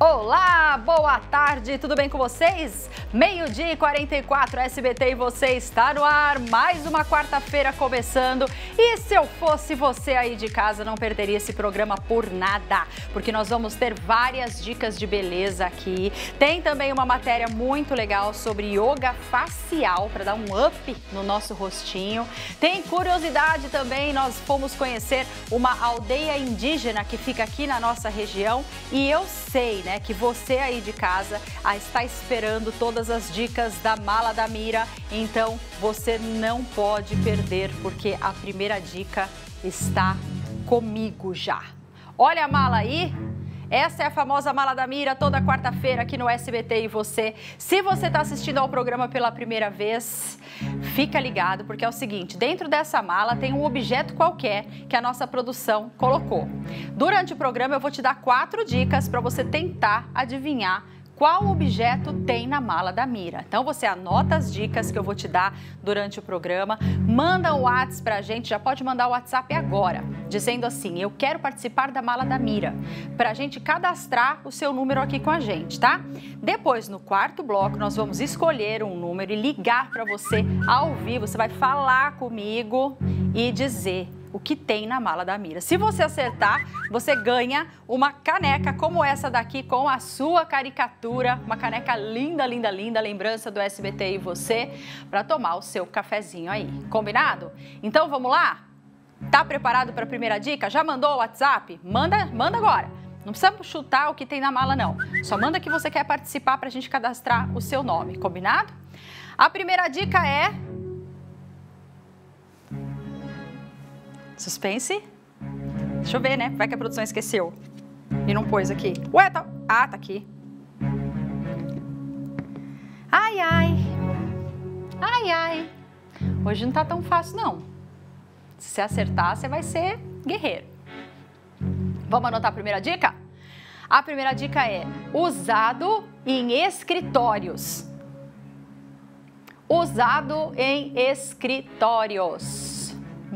Olá, boa tarde, tudo bem com vocês? Meio-dia e 44, SBT e você está no ar. Mais uma quarta-feira começando. E se eu fosse você aí de casa, não perderia esse programa por nada, porque nós vamos ter várias dicas de beleza aqui. Tem também uma matéria muito legal sobre yoga facial para dar um up no nosso rostinho. Tem curiosidade também, nós fomos conhecer uma aldeia indígena que fica aqui na nossa região e eu sei, né, que você aí de casa ah, está esperando todas as dicas da mala da Mira, então você não pode perder, porque a primeira dica está comigo já. Olha a mala aí, essa é a famosa Mala da Mira, toda quarta-feira aqui no SBT e você. Se você está assistindo ao programa pela primeira vez, fica ligado, porque é o seguinte: dentro dessa mala tem um objeto qualquer que a nossa produção colocou. Durante o programa, eu vou te dar quatro dicas para você tentar adivinhar qual objeto tem na mala da Mira. Então você anota as dicas que eu vou te dar durante o programa, manda o WhatsApp pra gente, já pode mandar o WhatsApp agora, dizendo assim: "Eu quero participar da mala da Mira", pra gente cadastrar o seu número aqui com a gente, tá? Depois no quarto bloco nós vamos escolher um número e ligar para você ao vivo, você vai falar comigo e dizer o que tem na mala da Mira. Se você acertar, você ganha uma caneca como essa daqui com a sua caricatura, uma caneca linda, linda, linda, lembrança do SBT e você, para tomar o seu cafezinho aí. Combinado? Então vamos lá? Tá preparado para a primeira dica? Já mandou o WhatsApp? Manda, manda agora. Não precisa chutar o que tem na mala, não. Só manda que você quer participar para a gente cadastrar o seu nome, combinado? A primeira dica é Suspense. Deixa eu ver, né? Vai que a produção esqueceu. E não pôs aqui. Ué, tá... Ah, tá aqui. Ai, ai. Ai, ai. Hoje não tá tão fácil, não. Se você acertar, você vai ser guerreiro. Vamos anotar a primeira dica? A primeira dica é usado em escritórios. Usado em escritórios.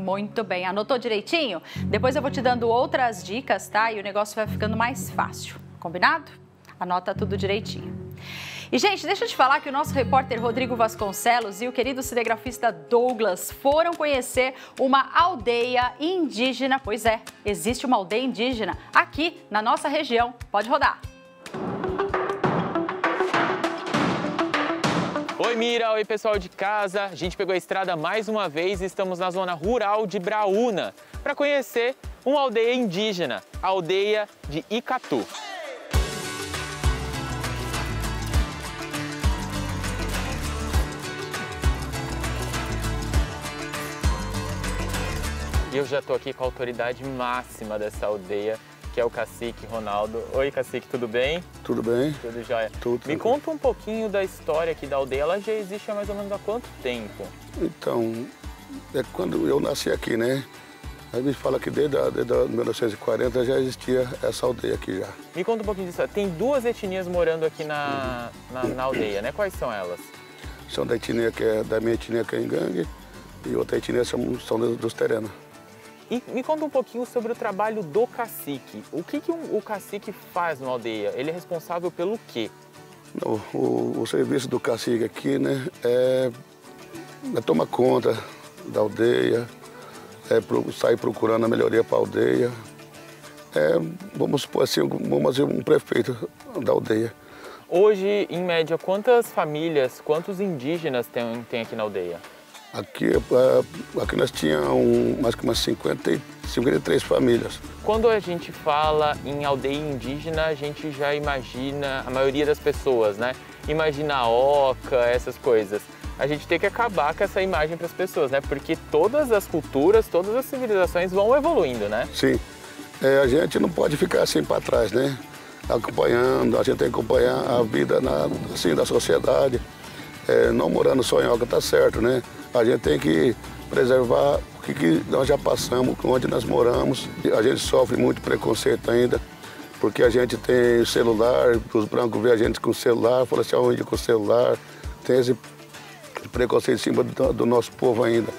Muito bem, anotou direitinho? Depois eu vou te dando outras dicas, tá? E o negócio vai ficando mais fácil, combinado? Anota tudo direitinho. E, gente, deixa eu te falar que o nosso repórter Rodrigo Vasconcelos e o querido cinegrafista Douglas foram conhecer uma aldeia indígena. Pois é, existe uma aldeia indígena aqui na nossa região. Pode rodar. Oi Mira, oi pessoal de casa. A gente pegou a estrada mais uma vez e estamos na zona rural de Braúna para conhecer uma aldeia indígena, a aldeia de Icatu. E eu já estou aqui com a autoridade máxima dessa aldeia, que é o cacique Ronaldo. Oi, cacique, tudo bem? Tudo bem? Tudo jóia. Tudo. Me conta um pouquinho da história aqui da aldeia. Ela já existe há mais ou menos há quanto tempo? Então, é quando eu nasci aqui, né? A gente fala que desde, a, desde a 1940 já existia essa aldeia aqui já. Me conta um pouquinho disso. Tem duas etnias morando aqui na, na, na aldeia, né? Quais são elas? São da etnia que é da minha etnia que é Engangue e outra etnia são, são dos, dos Terena. E me conta um pouquinho sobre o trabalho do cacique. O que, que um, o cacique faz numa aldeia? Ele é responsável pelo quê? O, o, o serviço do cacique aqui, né, é, é tomar conta da aldeia, é pro, sair procurando a melhoria para a aldeia. É, vamos supor assim, vamos fazer um prefeito da aldeia. Hoje, em média, quantas famílias, quantos indígenas tem, tem aqui na aldeia? Aqui, é, aqui nós tínhamos mais que umas 50, 53 famílias. Quando a gente fala em aldeia indígena, a gente já imagina, a maioria das pessoas, né? Imagina a oca, essas coisas. A gente tem que acabar com essa imagem para as pessoas, né? Porque todas as culturas, todas as civilizações vão evoluindo, né? Sim. É, a gente não pode ficar assim para trás, né? Acompanhando, a gente tem que acompanhar a vida na, assim, da sociedade. É, não morando só em Oca, tá certo, né? A gente tem que preservar o que, que nós já passamos, onde nós moramos. A gente sofre muito preconceito ainda porque a gente tem celular, os brancos veem a gente com celular, falam assim, aonde com celular, tem esse preconceito em cima do, do nosso povo ainda.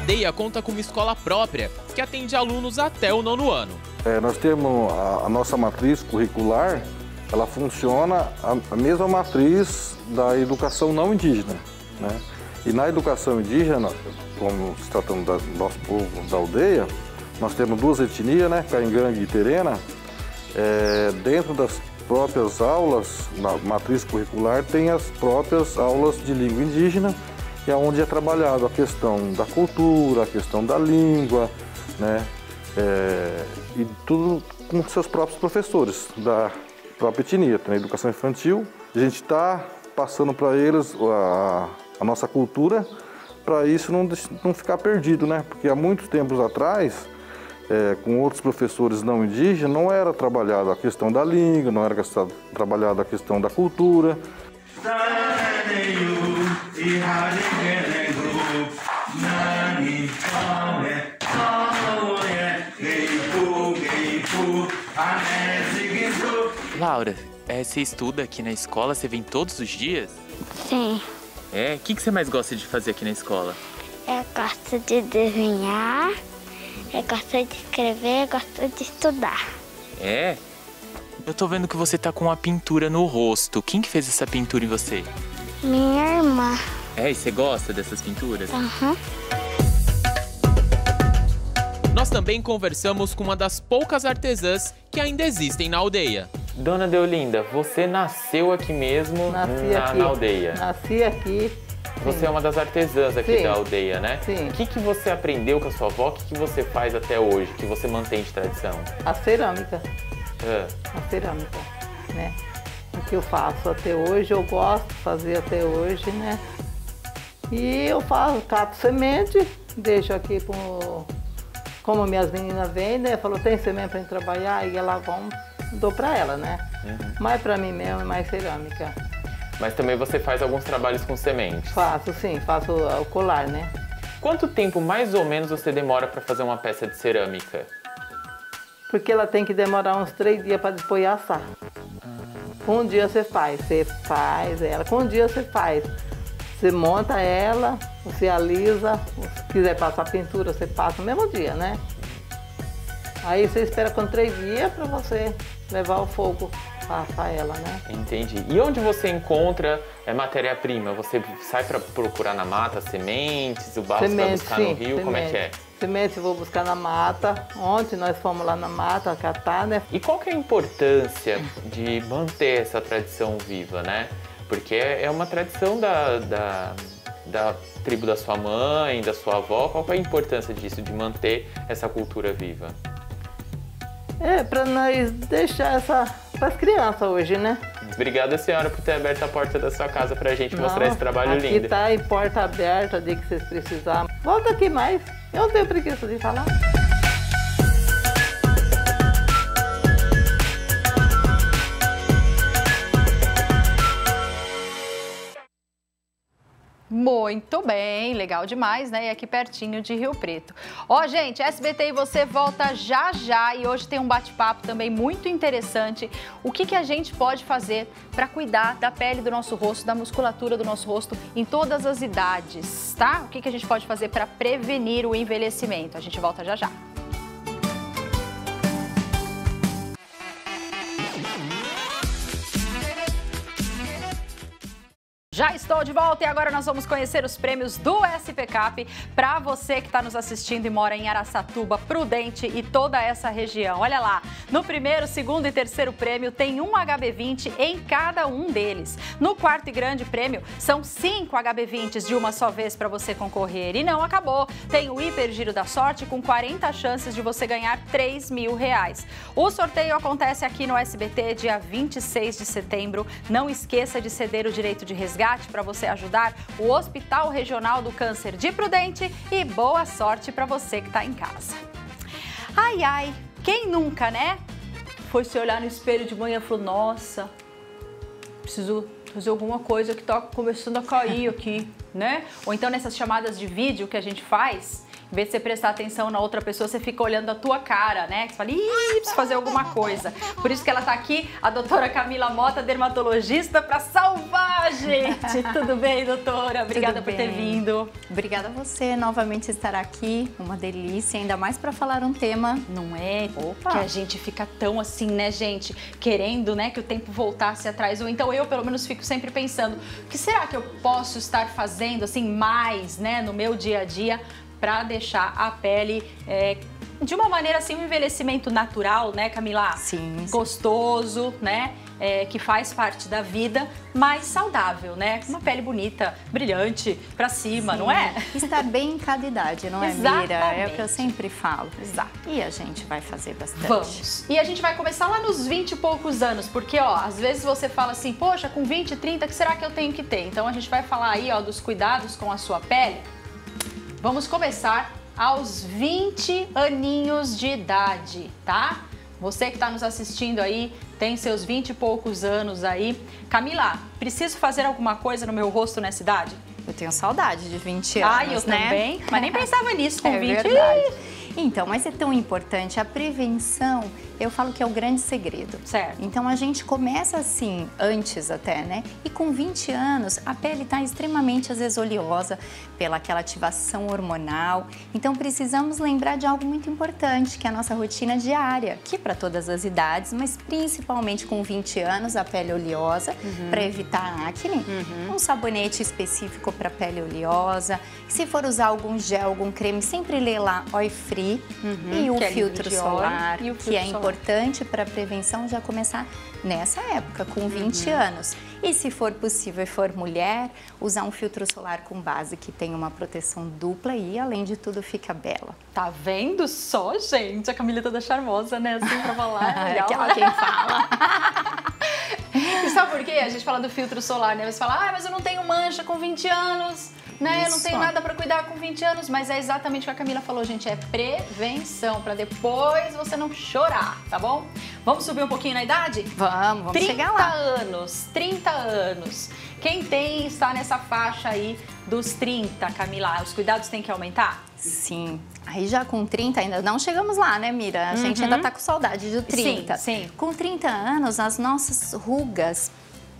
Aldeia conta com uma escola própria, que atende alunos até o nono ano. É, nós temos a, a, nossa matriz curricular, ela funciona a, a, mesma matriz da educação não indígena. Né? E na educação indígena, como se tratando do nosso povo da aldeia, nós temos duas etnias, né, Caingangue e Terena. É, dentro das próprias aulas, na matriz curricular, tem as próprias aulas de língua indígena, que é onde é trabalhado a questão da cultura, a questão da língua, né, é, e tudo com seus próprios professores da própria etnia. Na educação infantil, a gente está passando para eles a, a nossa cultura para isso não, não ficar perdido, né? Porque há muitos tempos atrás, é, com outros professores não indígenas, não era trabalhada a questão da língua, não era trabalhada a questão da cultura. Laura, é, você estuda aqui na escola, você vem todos os dias? Sim. É? O que, que você mais gosta de fazer aqui na escola? Eu gosto de desenhar, eu gosto de escrever, eu gosto de estudar. É? Eu tô vendo que você tá com uma pintura no rosto. Quem que fez essa pintura em você? Minha irmã. É, e você gosta dessas pinturas? Aham. Uhum. Nós também conversamos com uma das poucas artesãs que ainda existem na aldeia. Dona Deolinda, você nasceu aqui mesmo na, aqui. na, aldeia? Nasci aqui. Você é uma das artesãs aqui Sim. da aldeia, né? Sim. O que, que você aprendeu com a sua avó? O que, que você faz até hoje, que você mantém de tradição? A cerâmica. É. A cerâmica, né? O que eu faço até hoje, eu gosto de fazer até hoje, né? E eu faço, cato semente, deixo aqui pro... Como minhas meninas vêm, né? Falou, tem semente pra gente trabalhar? E elas vão dou para ela, né? Uhum. Mas para mim mesmo é mais cerâmica. Mas também você faz alguns trabalhos com sementes? Faço, sim, faço o colar, né? Quanto tempo mais ou menos você demora para fazer uma peça de cerâmica? Porque ela tem que demorar uns três dias para depois assar. Com um dia você faz, você faz ela. Com um dia você faz. Você monta ela, você alisa, se quiser passar pintura, você passa no mesmo dia, né? Aí você espera com três dias para você levar o fogo para ela, né? Entendi. E onde você encontra é, matéria-prima? Você sai para procurar na mata sementes, o barro vai buscar sim, no rio? Sementes. Como é que é? Eu vou buscar na mata. Ontem nós fomos lá na mata catar, né? E qual que é a importância de manter essa tradição viva, né? Porque é uma tradição da, da, da tribo da sua mãe, da sua avó. Qual que é a importância disso, de manter essa cultura viva? É, para nós deixar essa para as crianças hoje, né? Obrigada, senhora, por ter aberto a porta da sua casa para a gente Não, mostrar esse trabalho aqui lindo. Aqui tá em porta aberta, de que vocês precisarem. Volta aqui mais. Eu não tenho preguiça de falar. Muito bem, legal demais, né? E aqui pertinho de Rio Preto. Ó, gente, SBT e você volta já já e hoje tem um bate-papo também muito interessante. O que, que a gente pode fazer para cuidar da pele do nosso rosto, da musculatura do nosso rosto em todas as idades, tá? O que, que a gente pode fazer para prevenir o envelhecimento? A gente volta já já. Já estou de volta e agora nós vamos conhecer os prêmios do SP Cap para você que está nos assistindo e mora em Araçatuba, Prudente e toda essa região. Olha lá, no primeiro, segundo e terceiro prêmio tem um HB20 em cada um deles. No quarto e grande prêmio são cinco HB20s de uma só vez para você concorrer. E não acabou, tem o Hiper Giro da Sorte com 40 chances de você ganhar 3 mil reais. O sorteio acontece aqui no SBT dia 26 de setembro. Não esqueça de ceder o direito de resgate resgate para você ajudar o Hospital Regional do Câncer de Prudente e boa sorte para você que está em casa. Ai, ai, quem nunca, né? Foi se olhar no espelho de manhã e falou: Nossa, preciso fazer alguma coisa que está começando a cair aqui, né? Ou então nessas chamadas de vídeo que a gente faz vez de você prestar atenção na outra pessoa, você fica olhando a tua cara, né? Você fala, ih, preciso fazer alguma coisa. Por isso que ela tá aqui, a doutora Camila Mota, dermatologista, para salvar a gente. Tudo bem, doutora? Obrigada Tudo por ter bem. vindo. Obrigada a você novamente estar aqui, uma delícia, ainda mais para falar um tema. Não é Opa. que a gente fica tão assim, né, gente, querendo, né, que o tempo voltasse atrás. Ou então eu, pelo menos, fico sempre pensando, o que será que eu posso estar fazendo, assim, mais, né, no meu dia a dia para deixar a pele é, de uma maneira assim, um envelhecimento natural, né, Camila? Sim, sim. Gostoso, né? é, que faz parte da vida, mais saudável, né? Uma pele bonita, brilhante, pra cima, não é? Estar bem em cada idade, não é, Mira? É o que Exatamente. eu sempre falo. Exato. E a gente vai fazer bastante. Vamos. E a gente vai começar lá nos 20 e poucos anos, porque, ó, às vezes você fala assim, poxa, com 20, 30, o que será que eu tenho que ter? Então a gente vai falar aí, ó, dos cuidados com a sua pele. Vamos começar aos 20 aninhos de idade, tá? Você que está nos assistindo aí, tem seus 20 e poucos anos aí. Camila, preciso fazer alguma coisa no meu rosto nessa idade? Eu tenho saudade de 20 anos, Ah, eu né? também, mas nem pensava nisso com É 20. verdade. Então, mas é tão importante. A prevenção, eu falo que é o grande segredo. Certo. Então, a gente começa assim, antes até, né? E com 20 anos, a pele está extremamente, às vezes, oleosa pela aquela ativação hormonal. Então, precisamos lembrar de algo muito importante, que é a nossa rotina diária, que para todas as idades, mas principalmente com 20 anos, a pele oleosa, para evitar acne. Um sabonete específico para pele oleosa. Se for usar algum gel, algum creme, sempre lê lá oil free e o que é filtro óleo solar, e o que filtro é solar. importante para a prevenção já começar nessa época, com 20 anos. E se for possível e for mulher, usar um filtro solar com base que tem uma proteção dupla e, além de tudo, fica bela. Tá vendo só, gente? A Camila toda charmosa, né? Assim pra falar. Legal. Aquela quem fala. E sabe por quê? A gente fala do filtro solar, né? Você fala, ah, mas eu não tenho mancha com 20 anos, né? Eu não tenho nada pra cuidar com 20 anos. Mas é exatamente o que a Camila falou, gente. É prevenção, pra depois você não chorar, tá bom? Vamos subir um pouquinho na idade? Vamos, vamos 30 chegar lá. anos, 30 anos. Quem tem está nessa faixa aí dos 30, Camila. Os cuidados têm que aumentar? Sim. Aí já com 30, ainda não chegamos lá, né, Mira? A gente ainda tá com saudade do 30. Uhum. Sim, sim. Com 30 anos, as nossas rugas,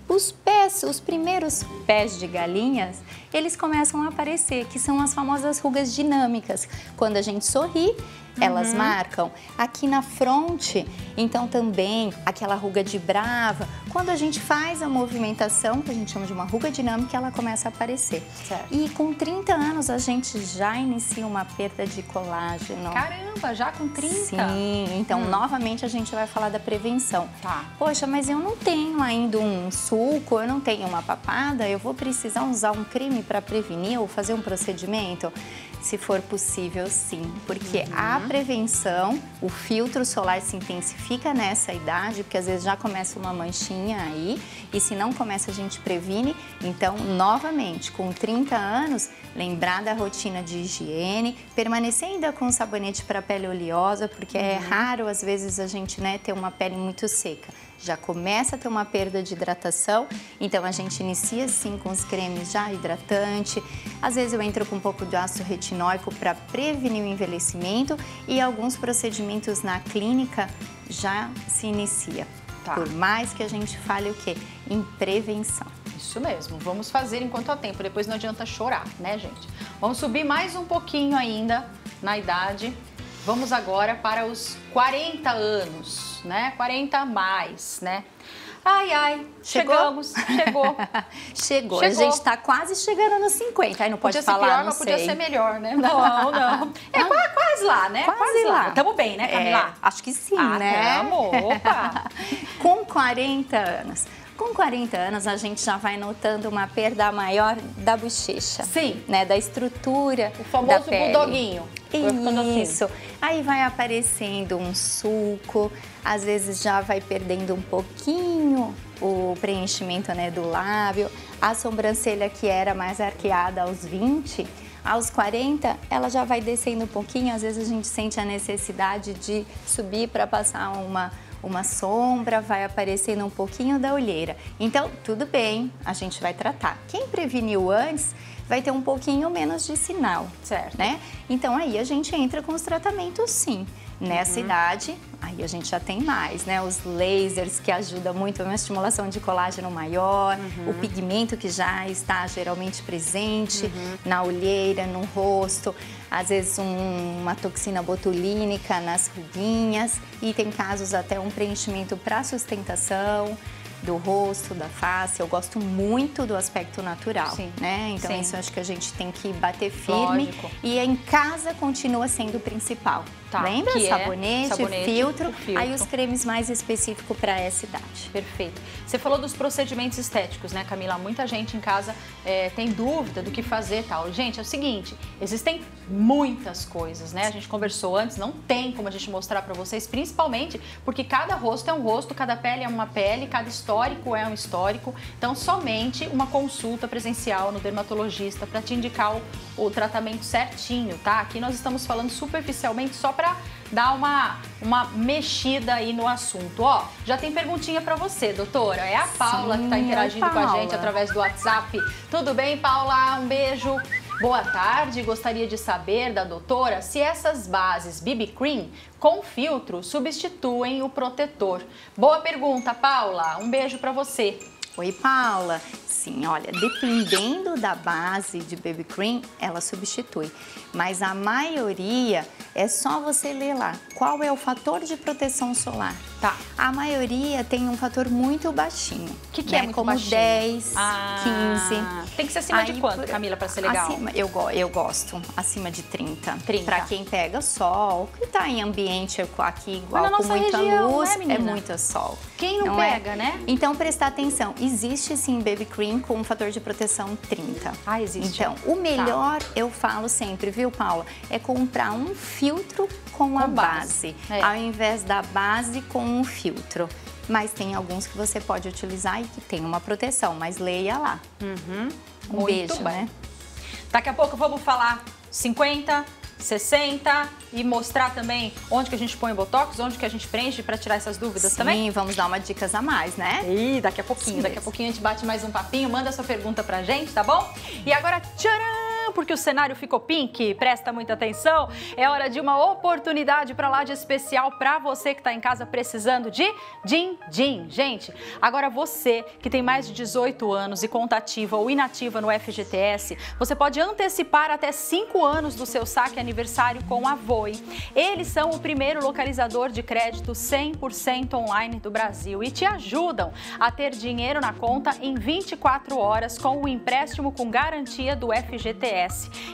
os pés, os primeiros pés de galinhas, eles começam a aparecer, que são as famosas rugas dinâmicas. Quando a gente sorri, Uhum. elas marcam. Aqui na fronte, então também aquela ruga de brava. Quando a gente faz a movimentação, que a gente chama de uma ruga dinâmica, ela começa a aparecer. Certo. E com 30 anos a gente já inicia uma perda de colágeno. Caramba, já com 30? Sim, então novamente a gente vai falar da prevenção. Tá. Poxa, mas eu não tenho ainda um suco, eu não tenho uma papada, eu vou precisar usar um creme para prevenir ou fazer um procedimento? Se for possível, sim, porque a prevenção, o filtro solar se intensifica nessa idade, porque às vezes já começa uma manchinha aí, e se não começa a gente previne. Então, novamente, com 30 anos, lembrar da rotina de higiene, permanecer ainda com sabonete para pele oleosa, porque é raro às vezes a gente né, ter uma pele muito seca. Já começa a ter uma perda de hidratação, então a gente inicia sim com os cremes já hidratante. Às vezes eu entro com um pouco de ácido retinóico para prevenir o envelhecimento e alguns procedimentos na clínica já se inicia. Tá. Por mais que a gente fale o quê? Em prevenção. Isso mesmo, vamos fazer enquanto há tempo, depois não adianta chorar, né, gente? Vamos subir mais um pouquinho ainda na idade. Vamos agora para os 40 anos, né? 40 a mais, né? Ai, ai, Chegou? chegamos, chegou. Chegou, a Chegou. gente está quase chegando nos 50, aí não pode podia falar, ser pior, não mas sei. podia ser melhor, né? Não, não. É qua- quase lá, né? Quase lá. Tamo bem, né, Camila? É, acho que sim, ah, né? tamo, opa. Com 40 anos. Com 40 anos, a gente já vai notando uma perda maior da bochecha. Sim. Né, da estrutura O famoso da pele. bulldoguinho. Assim. Isso. Aí vai aparecendo um sulco, às vezes já vai perdendo um pouquinho o preenchimento né, do lábio. A sobrancelha que era mais arqueada aos 20, aos 40, ela já vai descendo um pouquinho. Às vezes a gente sente a necessidade de subir para passar uma uma sombra, vai aparecendo um pouquinho da olheira. Então, tudo bem, a gente vai tratar. Quem preveniu antes vai ter um pouquinho menos de sinal. Certo. Né? Então aí a gente entra com os tratamentos sim. Nessa Uhum. idade, aí a gente já tem mais, né? Os lasers que ajudam muito uma estimulação de colágeno maior, Uhum. o pigmento que já está geralmente presente Uhum. na olheira, no rosto, às vezes um- uma toxina botulínica nas ruguinhas e tem casos até um preenchimento para sustentação do rosto, da face. Eu gosto muito do aspecto natural, Sim. né? Então Sim. isso acho que a gente tem que bater firme Lógico. e em casa continua sendo o principal. Tá, Lembra? é sabonete, sabonete, filtro, filtro. aí os cremes mais específicos para essa idade. Perfeito. Você falou dos procedimentos estéticos, né, Camila? Muita gente em casa é, tem dúvida do que fazer e tal. Gente, é o seguinte, existem muitas coisas, né? A gente conversou antes, não tem como a gente mostrar para vocês, principalmente porque cada rosto é um rosto, cada pele é uma pele, cada histórico é um histórico. Então, somente uma consulta presencial no dermatologista para te indicar o, o tratamento certinho, tá? Aqui nós estamos falando superficialmente só para dar uma, uma mexida aí no assunto. Ó, já tem perguntinha para você, doutora. É a Paula que está Sim, interagindo com a gente através do WhatsApp. Tudo bem, Paula? Um beijo. Boa tarde. Gostaria de saber da doutora se essas bases BB Cream com filtro substituem o protetor. Boa pergunta, Paula. Um beijo para você. Oi, Paula. Sim, olha, dependendo da base de baby cream, ela substitui. Mas a maioria é só você ler lá qual é o fator de proteção solar. Tá. A maioria tem um fator muito baixinho. O que, que né? é muito Como baixinho? 10, Ah, 15. Tem que ser acima de Aí, quanto, por- Camila, para ser legal? Acima, eu, eu gosto, acima de 30. 30. Pra quem pega sol, que tá em ambiente aqui igual com muita região, luz, né, é muito sol. Quem não, é? pega, né? Então, prestar atenção. Existe sim baby cream com um fator de proteção 30. Ah, existe. Então, o melhor, eu falo sempre, viu, Paula? É comprar um filtro com, a base. base, É. ao invés da base com um filtro. Mas tem alguns que você pode utilizar e que tem uma proteção, mas leia lá. Um Uhum. Muito beijo, bem. né? Daqui a pouco vamos falar 50, 60 e mostrar também onde que a gente põe o botox, onde que a gente preenche para tirar essas dúvidas Sim, também. vamos dar uma dicas a mais, né? E daqui a pouquinho, Sim daqui a mesmo. pouquinho a gente bate mais um papinho, manda sua pergunta pra gente, tá bom? E agora, tcharam! Porque o cenário ficou pink, presta muita atenção. É hora de uma oportunidade pra lá de especial pra você que tá em casa precisando de din din. Gente, agora você que tem mais de 18 anos e conta ativa ou inativa no FGTS, você pode antecipar até 5 anos do seu saque aniversário com a Voi. Eles são o primeiro localizador de crédito 100% online do Brasil e te ajudam a ter dinheiro na conta em 24 horas com o empréstimo com garantia do FGTS.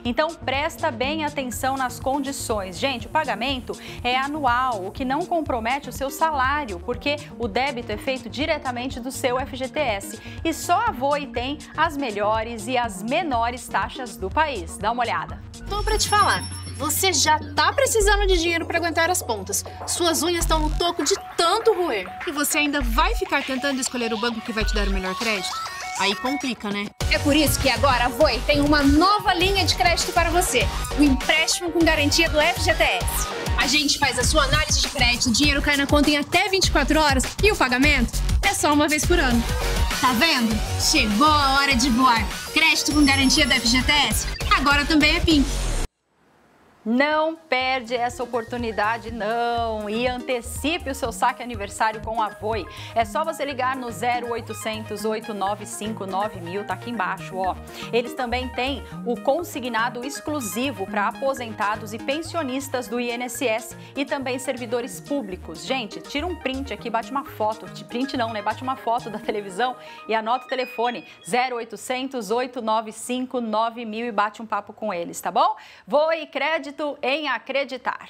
Então presta bem atenção nas condições. Gente, o pagamento é anual, o que não compromete o seu salário, porque o débito é feito diretamente do seu FGTS. E só a Voi tem as melhores e as menores taxas do país. Dá uma olhada. Tô pra te falar. Você já tá precisando de dinheiro pra aguentar as pontas. Suas unhas estão no toco de tanto roer. E você ainda vai ficar tentando escolher o banco que vai te dar o melhor crédito? Aí complica, né? É por isso que agora a Voi tem uma nova linha de crédito para você. O empréstimo com garantia do FGTS. A gente faz a sua análise de crédito, o dinheiro cai na conta em até 24 horas e o pagamento é só uma vez por ano. Tá vendo? Chegou a hora de voar. Crédito com garantia do FGTS agora também é Pink. Não perde essa oportunidade, não. E antecipe o seu saque aniversário com a Voi. É só você ligar no 0800 895 9000, tá aqui embaixo, ó. Eles também têm o consignado exclusivo para aposentados e pensionistas do INSS e também servidores públicos. Gente, tira um print aqui, bate uma foto. Print não, né? Bate uma foto da televisão e anota o telefone 0800 895 9000 e bate um papo com eles, tá bom? Voi crédito em acreditar.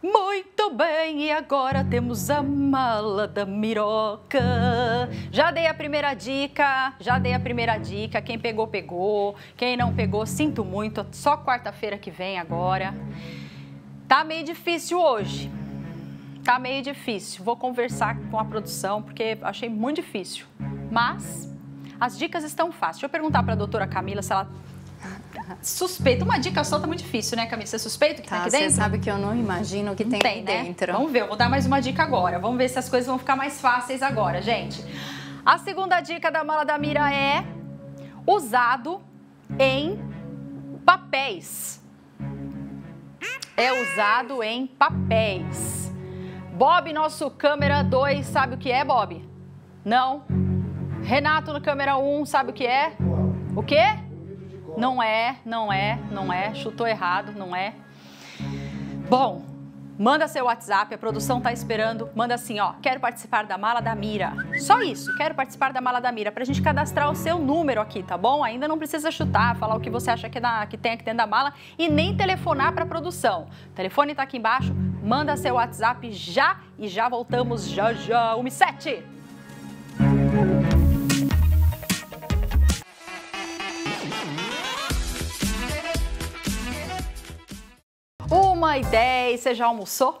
Muito bem, e agora temos a mala da Miroca. Já dei a primeira dica, já dei a primeira dica. Quem pegou, pegou. Quem não pegou, sinto muito. Só quarta-feira que vem agora. Tá meio difícil hoje. Tá meio difícil. Vou conversar com a produção porque achei muito difícil. Mas as dicas estão fáceis. Deixa eu perguntar para a doutora Camila se ela suspeita. Uma dica só tá muito difícil, né, Camila? Você suspeita o que Tá, tem aqui você dentro? sabe que eu não imagino o que tem, Tem, aqui né? dentro. Vamos ver, eu vou dar mais uma dica agora. Vamos ver se as coisas vão ficar mais fáceis agora, gente. A segunda dica da mala da Mira é usado em papéis. É usado em papéis. Bob, nosso câmera 2, sabe o que é, Bob? Não. Renato, no câmera 1, um, sabe o que é? O quê? Não é, não é, não é. Chutou errado, não é. Bom, Manda seu WhatsApp, a produção tá esperando. Manda assim, ó, quero participar da mala da Mira. Só isso, quero participar da mala da Mira, pra gente cadastrar o seu número aqui, tá bom? Ainda não precisa chutar, falar o que você acha que, é que tem aqui dentro da mala e nem telefonar pra produção. O telefone tá aqui embaixo, manda seu WhatsApp já e já voltamos já já. 1 e 7. Uma e você já almoçou?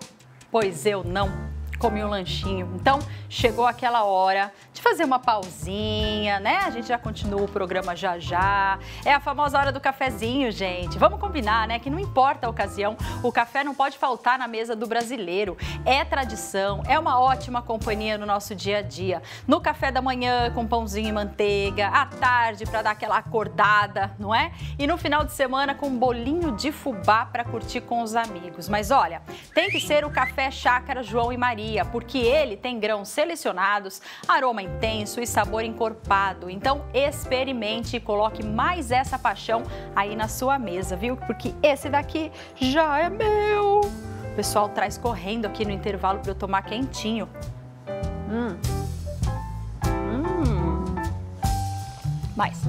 Pois eu não. Comi um lanchinho. Então, chegou aquela hora de fazer uma pausinha, né? A gente já continua o programa já já. É a famosa hora do cafezinho, gente. Vamos combinar, né? Que não importa a ocasião, o café não pode faltar na mesa do brasileiro. É tradição, é uma ótima companhia no nosso dia a dia. No café da manhã com pãozinho e manteiga, à tarde para dar aquela acordada, não é? E no final de semana com um bolinho de fubá para curtir com os amigos. Mas olha, tem que ser o café Chácara João e Maria, porque ele tem grãos selecionados, aroma intenso e sabor encorpado. Então experimente e coloque mais essa paixão aí na sua mesa, viu? Porque esse daqui já é meu. O pessoal traz correndo aqui no intervalo para eu tomar quentinho. Hum. Hum. Mais.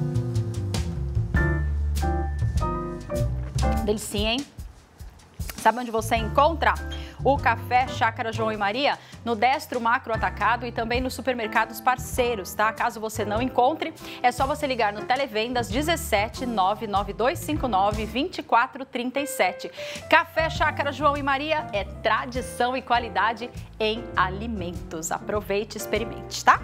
Delicinha, hein? Sabe onde você encontra o café Chácara João e Maria? No Destro Macro Atacado e também nos supermercados parceiros, tá? Caso você não encontre, é só você ligar no Televendas 17 99259 2437. Café Chácara João e Maria é tradição e qualidade em alimentos. Aproveite e experimente, tá?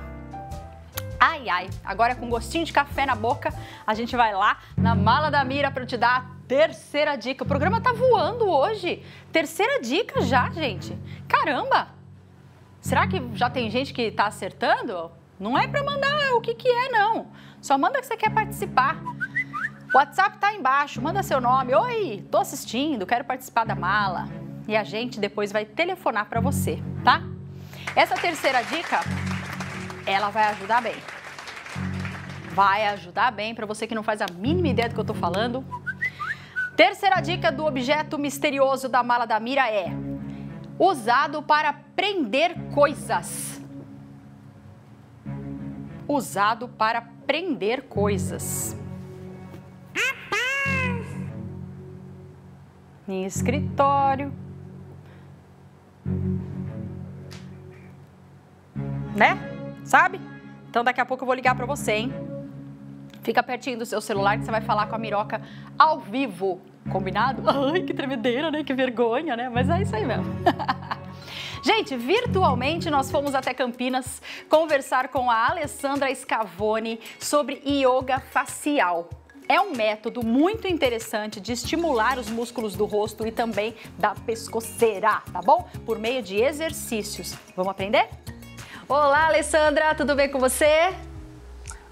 Ai, ai, agora com gostinho de café na boca, a gente vai lá na mala da Mira para te dar Terceira dica. O programa tá voando hoje. Terceira dica já, gente. Caramba! Será que já tem gente que tá acertando? Não é para mandar o que, que é, não. Só manda que você quer participar. WhatsApp tá embaixo, manda seu nome. Oi, tô assistindo, quero participar da mala. E a gente depois vai telefonar para você, tá? Essa terceira dica, ela vai ajudar bem. Vai ajudar bem para você que não faz a mínima ideia do que eu tô falando. Terceira dica do objeto misterioso da mala da Mira é usado para prender coisas. Usado para prender coisas. Em escritório. Né? Sabe? Então daqui a pouco eu vou ligar para você, hein? Fica pertinho do seu celular que você vai falar com a Miroca ao vivo. Combinado? Ai, que tremedeira, né? Que vergonha, né? Mas é isso aí mesmo. Gente, virtualmente nós fomos até Campinas conversar com a Alessandra Scavone sobre yoga facial. É um método muito interessante de estimular os músculos do rosto e também da pescoceira, tá bom? Por meio de exercícios. Vamos aprender? Olá, Alessandra, tudo bem com você?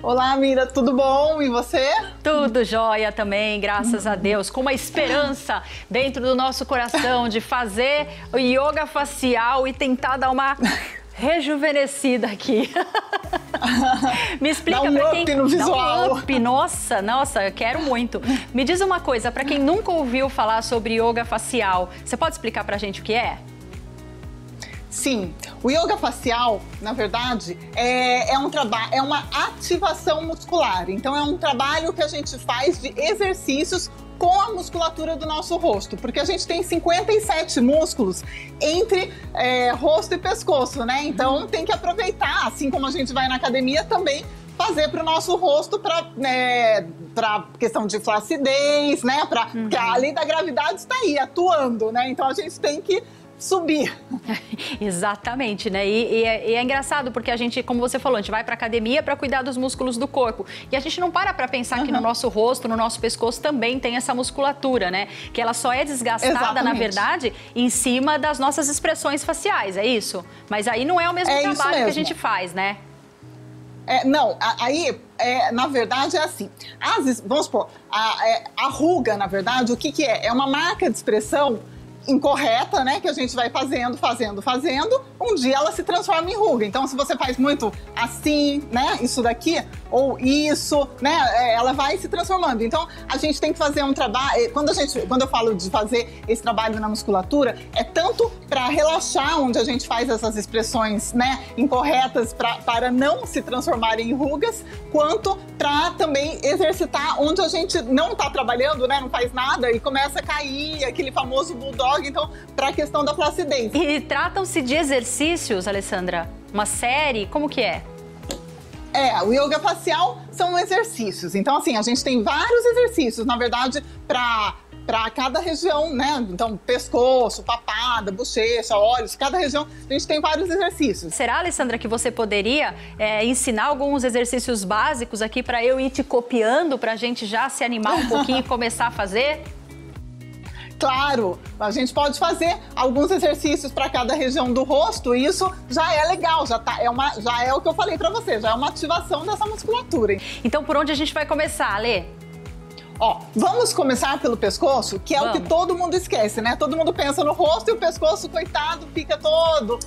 Olá, Mira, tudo bom? E você? Tudo jóia também, graças a Deus. Com uma esperança dentro do nosso coração de fazer o yoga facial e tentar dar uma rejuvenescida aqui. Me explica Dá um pra up quem no visual. Dá um up. Nossa, nossa, eu quero muito. Me diz uma coisa, para quem nunca ouviu falar sobre yoga facial, você pode explicar pra gente o que é? Sim, o yoga facial, na verdade, é, é um trabalho, é uma ativação muscular. Então é um trabalho que a gente faz de exercícios com a musculatura do nosso rosto, porque a gente tem 57 músculos entre é, rosto e pescoço, né? Então tem que aproveitar, assim como a gente vai na academia também fazer para o nosso rosto para né, para questão de flacidez, né? Para porque a lei da gravidade está aí atuando, né? Então a gente tem que subir. Exatamente, né? E, e, é, e, é, engraçado porque a gente, como você falou, a gente vai para academia para cuidar dos músculos do corpo e a gente não para para pensar uhum. que no nosso rosto, no nosso pescoço também tem essa musculatura, né? Que ela só é desgastada, Exatamente. na verdade, em cima das nossas expressões faciais, é isso? Mas aí não é o mesmo é trabalho que a gente faz, né? É, não, aí, é, na verdade, é assim. As, vamos supor, a, é, a ruga, na verdade, o que, que é? É uma marca de expressão incorreta, né? Que a gente vai fazendo, fazendo, fazendo. Um dia ela se transforma em ruga. Então, se você faz muito assim, né? Isso daqui, ou isso, né? é, Ela vai se transformando. Então, a gente tem que fazer um trabalho. Quando, a gente, quando eu falo de fazer esse trabalho na musculatura, é tanto para relaxar, onde a gente faz essas expressões, né? Incorretas pra, para não se transformarem em rugas, quanto para também exercitar onde a gente não está trabalhando, né? Não faz nada e começa a cair, aquele famoso bulldog. Então, para a questão da flacidez. E tratam-se de exercícios, Alessandra? Uma série? Como que é? É, o yoga facial são exercícios. Então, assim, a gente tem vários exercícios, na verdade, para para cada região, né? Então, pescoço, papada, bochecha, olhos, cada região, a gente tem vários exercícios. Será, Alessandra, que você poderia é, ensinar alguns exercícios básicos aqui para eu ir te copiando, para a gente já se animar um pouquinho e começar a fazer? Claro, a gente pode fazer alguns exercícios para cada região do rosto, e isso já é legal, já, tá, é, uma, já é o que eu falei para você, já é uma ativação dessa musculatura. Então, por onde a gente vai começar, Alê? Ó, vamos começar pelo pescoço, que é o que Vamos. todo mundo esquece, né? Todo mundo pensa no rosto e o pescoço, coitado, fica todo.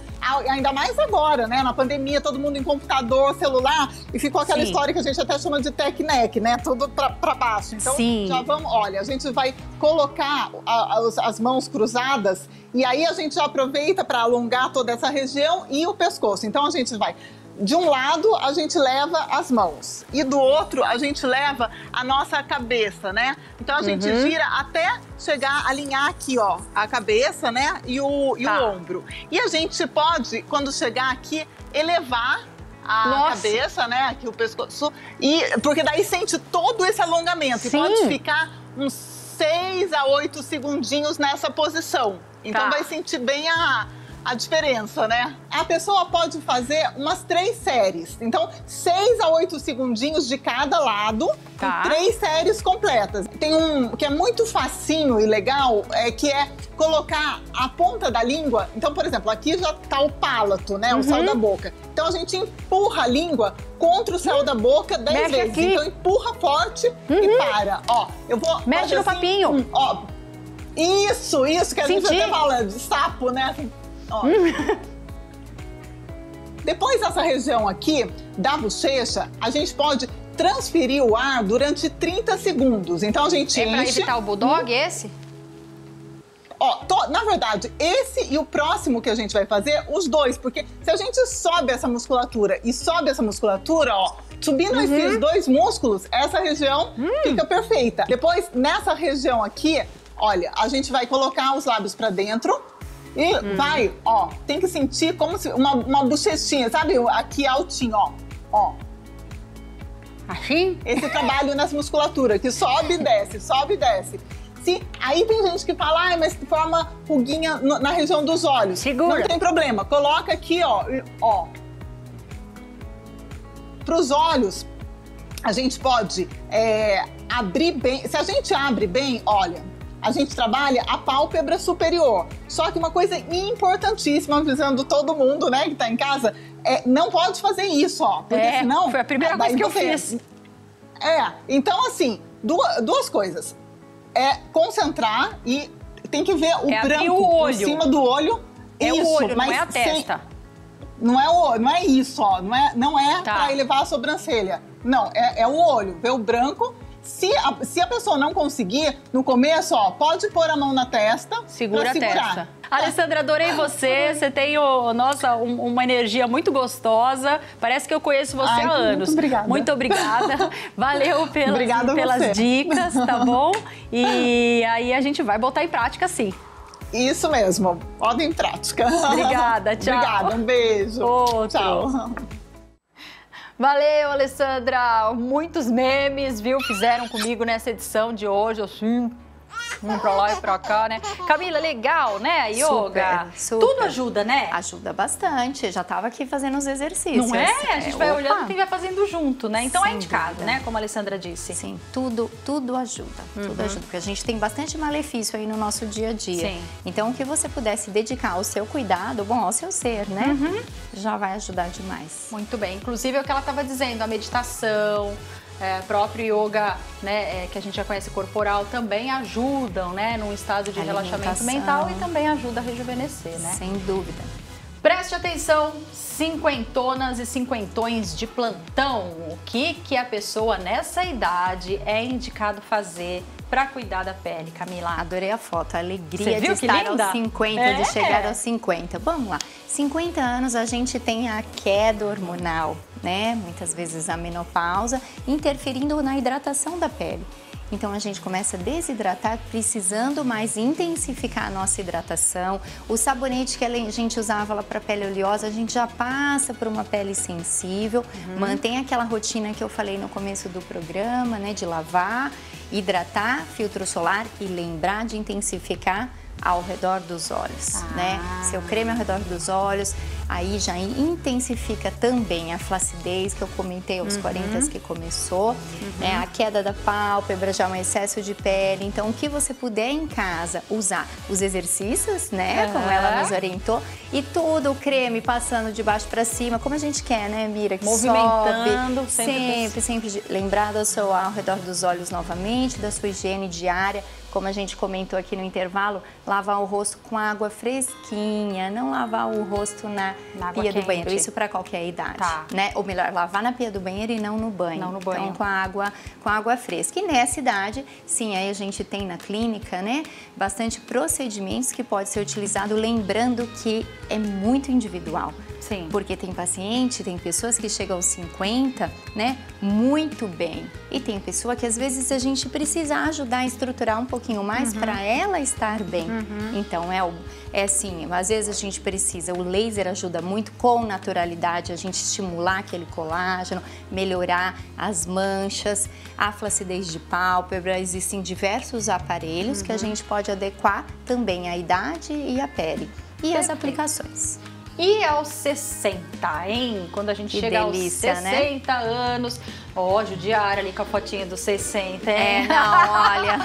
Ainda mais agora, né? Na pandemia, todo mundo em computador, celular, e ficou aquela Sim. história que a gente até chama de tech neck, né? Tudo pra, pra baixo. Então, Sim. já vamos, olha, a gente vai colocar a- as, as mãos cruzadas e aí a gente aproveita para alongar toda essa região e o pescoço. Então, a gente vai. De um lado, a gente leva as mãos e do outro, a gente leva a nossa cabeça, né? Então a gente Uhum. gira até chegar, alinhar aqui, ó, a cabeça, né? E o, e Tá. o ombro. E a gente pode, quando chegar aqui, elevar a Nossa. cabeça, né? Aqui o pescoço. E, porque daí sente todo esse alongamento. Sim. E pode ficar uns 6 a 8 segundinhos nessa posição. Então Tá. vai sentir bem a, a diferença, né? A pessoa pode fazer umas três séries. Então, 6 a 8 segundinhos de cada lado Tá. e três séries completas. Tem um que é muito facinho e legal, é que é colocar a ponta da língua. Então, por exemplo, aqui já tá o pálato, né? O céu da boca. Então a gente empurra a língua contra o céu da boca 10 Mexe vezes. aqui. Então empurra forte e para. Ó, eu vou. Mexe no papinho. hum, ó. Isso, isso, que a gente Senti. até fala de sapo, né? Assim, ó. Depois dessa região aqui da bochecha, a gente pode transferir o ar durante 30 segundos. Então a gente É para enche. evitar o bulldog, esse? Ó, to- na verdade, esse e o próximo que a gente vai fazer, os dois, porque se a gente sobe essa musculatura e sobe essa musculatura, ó, subindo Uhum. esses dois músculos, essa região Hum. fica perfeita. Depois, nessa região aqui, olha, a gente vai colocar os lábios pra dentro. E Hum. vai, ó, tem que sentir como se uma, uma bochechinha, sabe? Aqui altinho, ó. Ó, Assim? esse trabalho nas musculaturas, que sobe e desce, sobe e desce. Se, aí tem gente que fala, ai, mas forma ruguinha no- na região dos olhos. Segura. Não tem problema, coloca aqui, ó, ó. Para os olhos, a gente pode é, abrir bem. Se a gente abre bem, olha, a gente trabalha a pálpebra superior. Só que uma coisa importantíssima, avisando todo mundo, né, que tá em casa, é não pode fazer isso, ó. Porque É, senão. foi a primeira coisa que eu você- fiz. é, então assim, duas, duas coisas. É concentrar e tem que ver o É branco o olho. cima do olho. É isso, o olho, não mas é a sem- testa. não é o, não é isso, ó. Não é, não é Tá. pra elevar a sobrancelha. Não, é, é o olho, ver o branco. Se a, se a pessoa não conseguir, no começo, ó, pode pôr a mão na testa. Segura a testa. Alessandra, adorei você. Você tem, o- nossa, um- uma energia muito gostosa. Parece que eu conheço você Ai, há muito anos. obrigada. Muito obrigada. Valeu pelas, Obrigada pelas dicas, tá bom? E aí a gente vai botar em prática sim. Isso mesmo. Ordem em prática. Obrigada, tchau. Obrigada, um beijo. Outro. Tchau. Valeu, Alessandra. Muitos memes, viu? Fizeram comigo nessa edição de hoje. Assim, Um pra lá e pra cá, né? Camila, legal, né? Yoga. Super, super. Tudo ajuda, né? Ajuda bastante. Já tava aqui fazendo os exercícios. Não é? A gente vai opa. olhando e vai fazendo junto, né? Então é Sem indicado, dúvida. né? Como a Alessandra disse. Sim, tudo, tudo ajuda. Uhum. Tudo ajuda. Porque a gente tem bastante malefício aí no nosso dia a dia. Sim. Então, o que você pudesse dedicar ao seu cuidado, bom, ao seu ser, né? Uhum. Já vai ajudar demais. Muito bem. Inclusive é o que ela estava dizendo, a meditação, é, próprio yoga, né, é, que a gente já conhece corporal, também ajudam, né, num estado de relaxamento mental e também ajuda a rejuvenescer, né? Sem dúvida. Preste atenção, cinquentonas e cinquentões de plantão. O que que a pessoa nessa idade é indicado fazer para cuidar da pele, Camila? Adorei a foto, a alegria de estar linda? aos 50, É. de chegar aos 50. Vamos lá. 50 anos a gente tem a queda hormonal, né? Muitas vezes a menopausa, interferindo na hidratação da pele. Então a gente começa a desidratar, precisando mais intensificar a nossa hidratação. O sabonete que a gente usava lá para pele oleosa, a gente já passa por uma pele sensível. Mantém aquela rotina que eu falei no começo do programa, né? De lavar, hidratar, filtro solar e lembrar de intensificar ao redor dos olhos, né? Seu creme ao redor dos olhos, aí já intensifica também a flacidez que eu comentei aos Uhum. 40 que começou, né? A queda da pálpebra, já um excesso de pele. Então, o que você puder em casa usar, os exercícios, né? Como ela nos orientou, e todo o creme passando de baixo para cima, como a gente quer, né, Mira? Que Movimentando, sobe, sempre sempre, sempre lembrar do seu ao redor dos olhos novamente, da sua higiene diária. Como a gente comentou aqui no intervalo, lavar o rosto com água fresquinha, não lavar o rosto na, Na pia do banheiro. Isso para qualquer idade, Tá. né? Ou melhor, lavar na pia do banheiro e não no banho. Não no banho. Então, com a água, com a água fresca. E nessa idade, sim, aí a gente tem na clínica, né, bastante procedimentos que pode ser utilizado, lembrando que é muito individual. Sim. Porque tem paciente, tem pessoas que chegam aos 50, né, muito bem. E tem pessoa que às vezes a gente precisa ajudar a estruturar um pouquinho mais para ela estar bem. Então é é assim, às vezes a gente precisa, o laser ajuda muito com naturalidade a gente estimular aquele colágeno, melhorar as manchas, a flacidez de pálpebra, existem diversos aparelhos que a gente pode adequar também à idade e à pele. E as Perfeito. aplicações. E aos 60, hein? Quando a gente Que chega delícia, aos né? 60 anos. Ó, judiária ali com a fotinha dos 60, É, hein? não, olha.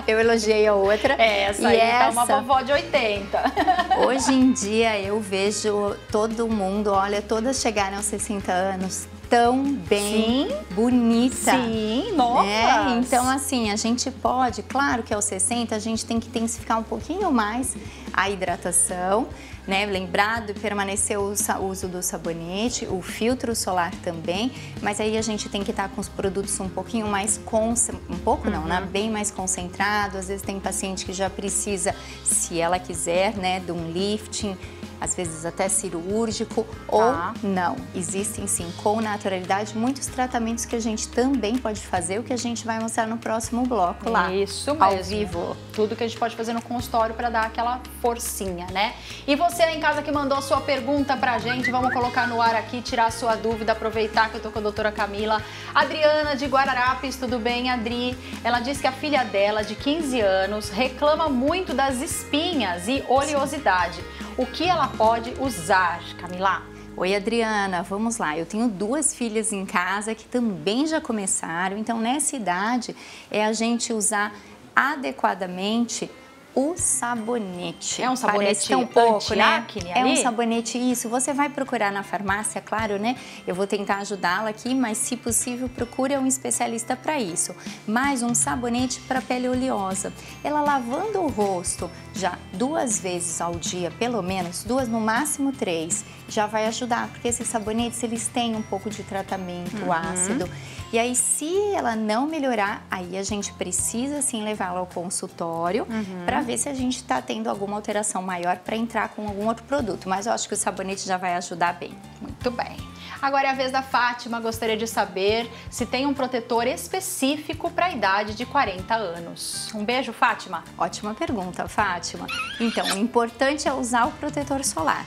eu elogiei a outra. É, essa e aí tá uma essa, vovó de 80. Hoje em dia eu vejo todo mundo, olha, todas chegaram aos 60 anos tão bem, bonita. Sim, novas. É, então assim, a gente pode, claro que aos 60 a gente tem que intensificar um pouquinho mais a hidratação, né? Lembrar de permanecer o uso do sabonete, o filtro solar também, mas aí a gente tem que estar com os produtos um pouquinho mais um pouco não, né? Bem mais concentrado. Às vezes tem paciente que já precisa, se ela quiser, né, de um lifting, às vezes até cirúrgico ou não. Existem sim, com naturalidade, muitos tratamentos que a gente também pode fazer, o que a gente vai mostrar no próximo bloco lá. Isso mesmo. Ao vivo. Tudo que a gente pode fazer no consultório para dar aquela forcinha, né? E você aí em casa que mandou a sua pergunta pra gente, vamos colocar no ar aqui, tirar a sua dúvida, aproveitar que eu tô com a doutora Camila. Adriana de Guararapes, tudo bem, Adri? Ela diz que a filha dela, de 15 anos, reclama muito das espinhas e oleosidade. O que ela pode usar, Camila? Oi, Adriana, vamos lá. Eu tenho duas filhas em casa que também já começaram, então nessa idade é a gente usar adequadamente o sabonete. É um sabonete Parece que é um pouco, né? É um sabonete, isso. Você vai procurar na farmácia, claro, né? Eu vou tentar ajudá-la aqui, mas se possível, procure um especialista para isso. Mais um sabonete para pele oleosa. Ela lavando o rosto já duas vezes ao dia, pelo menos, duas, no máximo três, já vai ajudar, porque esses sabonetes, eles têm um pouco de tratamento Uhum. ácido. E aí, se ela não melhorar, aí a gente precisa sim levá-la ao consultório Uhum. para ver se a gente está tendo alguma alteração maior para entrar com algum outro produto. Mas eu acho que o sabonete já vai ajudar bem. Muito bem. Agora é a vez da Fátima. Gostaria de saber se tem um protetor específico para a idade de 40 anos. Um beijo, Fátima. Ótima pergunta, Fátima. Então, o importante é usar o protetor solar.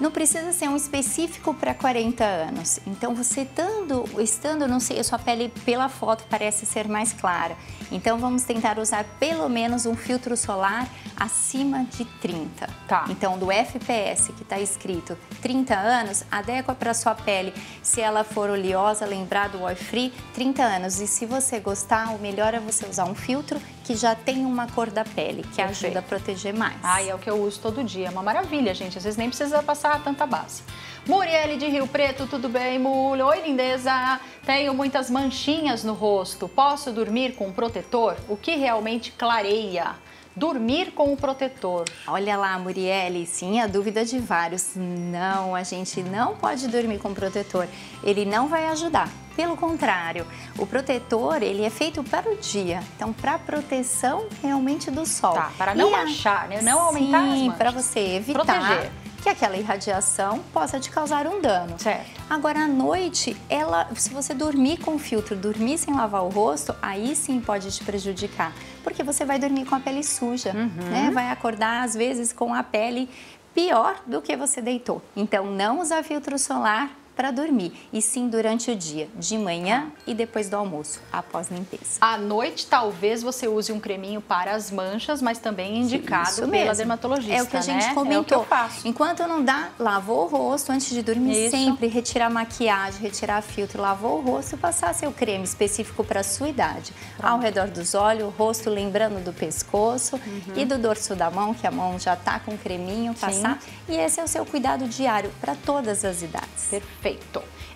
Não precisa ser um específico para 40 anos. Então, você estando, estando, não sei, a sua pele pela foto parece ser mais clara. Então, vamos tentar usar pelo menos um filtro solar acima de 30. Tá. Então, do FPS, que está escrito 30 anos, adequa para sua pele. Se ela for oleosa, lembrar do oil free, 30 anos. E se você gostar, o melhor é você usar um filtro que já tem uma cor da pele, que Perfeito. ajuda a proteger mais. Ai, é o que eu uso todo dia. É uma maravilha, gente. Às vezes nem precisa passar tanta base. Muriele de Rio Preto, tudo bem, Mulho? Oi, lindeza. Tenho muitas manchinhas no rosto. Posso dormir com protetor? O que realmente clareia? Dormir com o protetor. Olha lá, Murielle, sim, a dúvida de vários. Não, a gente não pode dormir com protetor. Ele não vai ajudar. Pelo contrário, o protetor ele é feito para o dia, então para proteção realmente do sol. Tá, para não E manchar, né? Não aumentar as Sim, manchas. para você evitar Proteger. Que aquela irradiação possa te causar um dano. Certo. Agora à noite, ela, se você dormir com filtro, dormir sem lavar o rosto, aí sim pode te prejudicar, porque você vai dormir com a pele suja, Uhum. né? Vai acordar às vezes com a pele pior do que você deitou. Então não usar filtro solar para dormir, e sim durante o dia, de manhã e depois do almoço, após limpeza. À noite, talvez você use um creminho para as manchas, mas também indicado Isso pela mesmo. dermatologista. É o que a gente né? comentou. É o que eu faço. Enquanto não dá, lavou o rosto antes de dormir, Isso. sempre retirar maquiagem, retirar filtro, lavou o rosto e passar seu creme específico para a sua idade. Ao redor dos olhos, o rosto lembrando do pescoço e do dorso da mão, que a mão já tá com creminho, passar. E esse é o seu cuidado diário para todas as idades. Perfeito.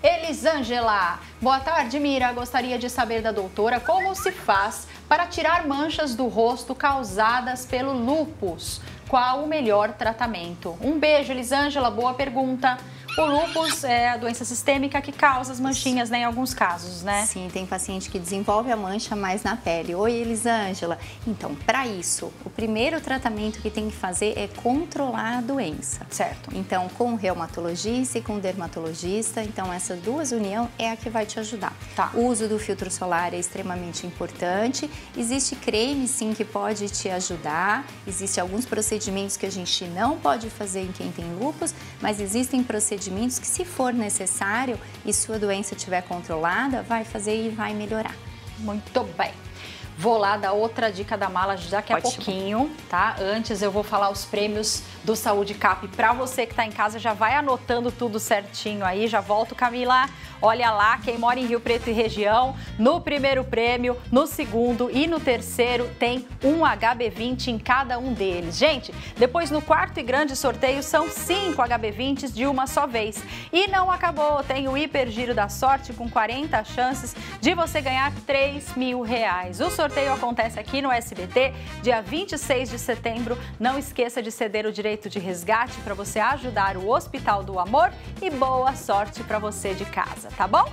Elisângela, boa tarde, Mira. Gostaria de saber da doutora como se faz para tirar manchas do rosto causadas pelo lúpus. Qual o melhor tratamento? Um beijo, Elisângela. Boa pergunta. O lúpus é a doença sistêmica que causa as manchinhas, né, em alguns casos, né? Sim, tem paciente que desenvolve a mancha mais na pele. Oi, Elisângela. Então, para isso, o primeiro tratamento que tem que fazer é controlar a doença. Certo. Então, com o reumatologista e com o dermatologista, então essas duas união é a que vai te ajudar. Tá. O uso do filtro solar é extremamente importante. Existe creme sim que pode te ajudar. Existem alguns procedimentos que a gente não pode fazer em quem tem lúpus, mas existem procedimentos que se for necessário e sua doença estiver controlada, vai fazer e vai melhorar. Muito bem. Vou lá dar outra dica da mala daqui a Ótimo. pouquinho, tá? Antes eu vou falar os prêmios do Saúde Cap para você que está em casa, já vai anotando tudo certinho aí. Já volto, Camila. Olha lá, quem mora em Rio Preto e região, no primeiro prêmio, no segundo e no terceiro tem um HB20 em cada um deles. Gente, depois no quarto e grande sorteio são cinco HB20s de uma só vez. E não acabou, tem o Hiper Giro da Sorte com 40 chances de você ganhar 3 mil reais. O sorteio acontece aqui no SBT, dia 26 de setembro. Não esqueça de ceder o direito de resgate para você ajudar o Hospital do Amor e boa sorte para você de casa, tá bom?